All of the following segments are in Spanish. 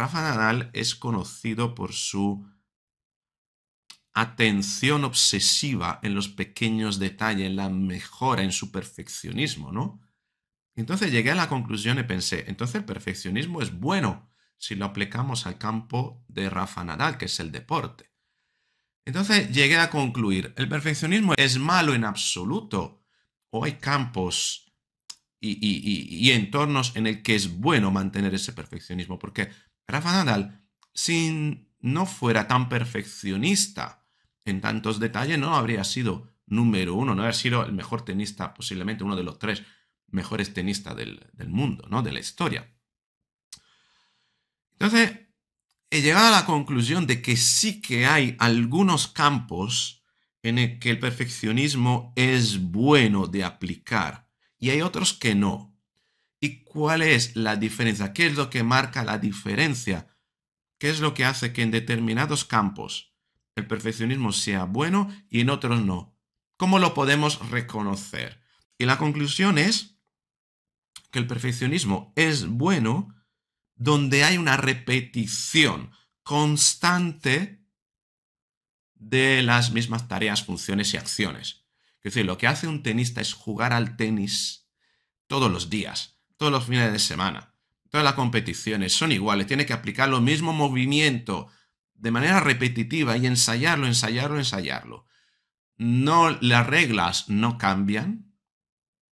Rafa Nadal es conocido por su atención obsesiva en los pequeños detalles, en la mejora, en su perfeccionismo, ¿no? Entonces llegué a la conclusión y pensé, entonces el perfeccionismo es bueno si lo aplicamos al campo de Rafa Nadal, que es el deporte. Entonces llegué a concluir, el perfeccionismo es malo en absoluto, o hay campos y, entornos en el que es bueno mantener ese perfeccionismo, porque Rafa Nadal, si no fuera tan perfeccionista en tantos detalles, no habría sido número uno, no habría sido el mejor tenista, posiblemente uno de los tres mejores tenistas del, del mundo, ¿no? De la historia. Entonces, he llegado a la conclusión de que sí que hay algunos campos en el que el perfeccionismo es bueno de aplicar y hay otros que no. ¿Y cuál es la diferencia? ¿Qué es lo que marca la diferencia? ¿Qué es lo que hace que en determinados campos el perfeccionismo sea bueno y en otros no? ¿Cómo lo podemos reconocer? Y la conclusión es que el perfeccionismo es bueno donde hay una repetición constante de las mismas tareas, funciones y acciones. Es decir, lo que hace un tenista es jugar al tenis todos los días, todos los fines de semana. Todas las competiciones son iguales, tiene que aplicar lo mismo movimiento de manera repetitiva y ensayarlo, ensayarlo, ensayarlo. No, las reglas no cambian,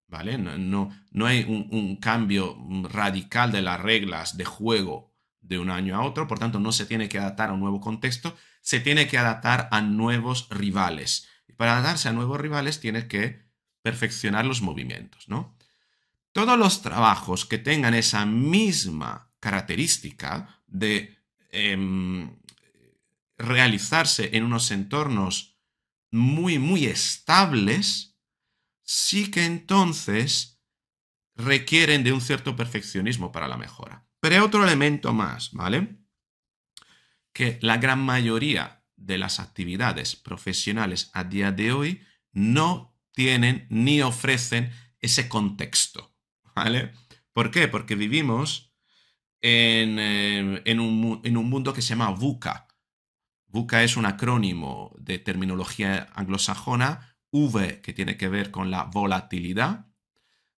¿vale? No, no, hay un, cambio radical de las reglas de juego de un año a otro, por tanto no se tiene que adaptar a un nuevo contexto, se tiene que adaptar a nuevos rivales para darse a nuevos rivales tienes que perfeccionar los movimientos, ¿no? Todos los trabajos que tengan esa misma característica de em, realizarse en unos entornos muy, muy estables, sí que entonces requieren de un cierto perfeccionismo para la mejora. Pero hay otro elemento más, ¿vale? Que la gran mayoría de las actividades profesionales a día de hoy no tienen ni ofrecen ese contexto. ¿Vale? ¿Por qué? Porque vivimos en, eh, un, en un mundo que se llama VUCA. VUCA es un acrónimo de terminología anglosajona, V que tiene que ver con la volatilidad,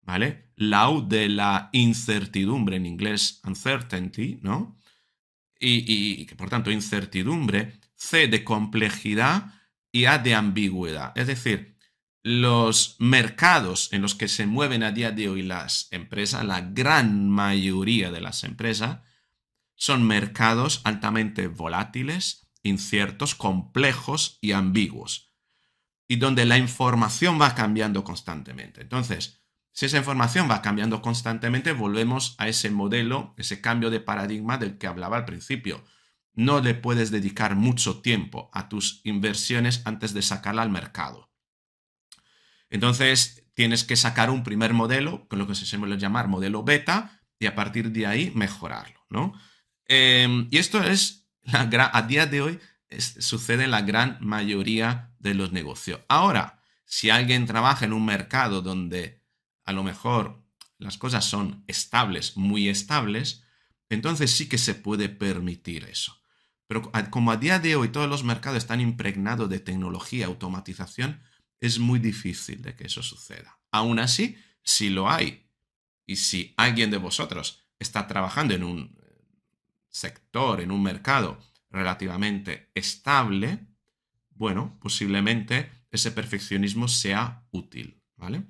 ¿vale? La U de la incertidumbre, en inglés uncertainty, ¿no? Y, y por tanto incertidumbre C de complejidad y A de ambigüedad. Es decir, los mercados en los que se mueven a día de hoy las empresas, la gran mayoría de las empresas, son mercados altamente volátiles, inciertos, complejos y ambiguos, y donde la información va cambiando constantemente. Entonces, si esa información va cambiando constantemente, volvemos a ese modelo, ese cambio de paradigma del que hablaba al principio no le puedes dedicar mucho tiempo a tus inversiones antes de sacarla al mercado. Entonces, tienes que sacar un primer modelo, con lo que se suele llamar modelo beta, y a partir de ahí mejorarlo, ¿no? Em, y esto es, la a día de hoy, sucede en la gran mayoría de los negocios. Ahora, si alguien trabaja en un mercado donde a lo mejor las cosas son estables, muy estables, entonces sí que se puede permitir eso. Pero como a día de hoy todos los mercados están impregnados de tecnología, automatización, es muy difícil de que eso suceda. Aún así, si lo hay y si alguien de vosotros está trabajando en un sector, en un mercado relativamente estable, bueno, posiblemente ese perfeccionismo sea útil, ¿vale?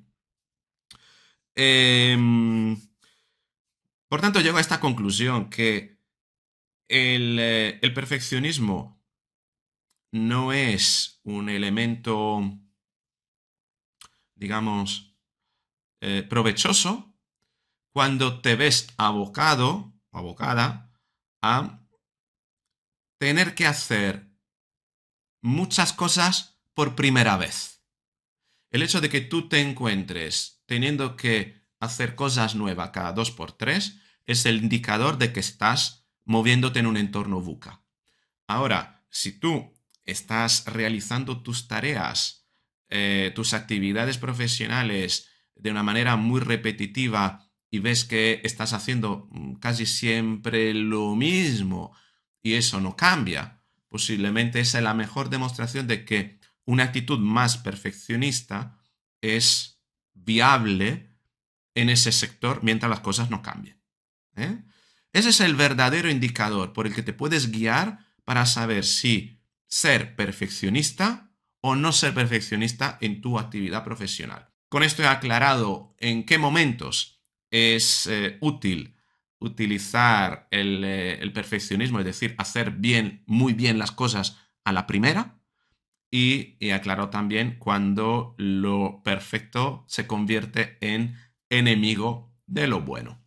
Em, por tanto, llego a esta conclusión que eh, el, perfeccionismo no es un elemento, digamos, eh, provechoso cuando te ves abocado, abocada, a tener que hacer muchas cosas por primera vez. El hecho de que tú te encuentres teniendo que hacer cosas nuevas cada dos por tres es el indicador de que estás moviéndote en un entorno VUCA. Ahora, si tú estás realizando tus tareas, eh, tus actividades profesionales de una manera muy repetitiva y ves que estás haciendo mm, casi siempre lo mismo y eso no cambia, posiblemente esa es la mejor demostración de que una actitud más perfeccionista es viable en ese sector mientras las cosas no cambien. ¿eh? Ese es el verdadero indicador por el que te puedes guiar para saber si ser perfeccionista o no ser perfeccionista en tu actividad profesional. Con esto he aclarado en qué momentos es eh, útil utilizar eh, el, perfeccionismo, es decir, hacer bien, muy bien las cosas a la primera. Y he aclarado también cuando lo perfecto se convierte en enemigo de lo bueno.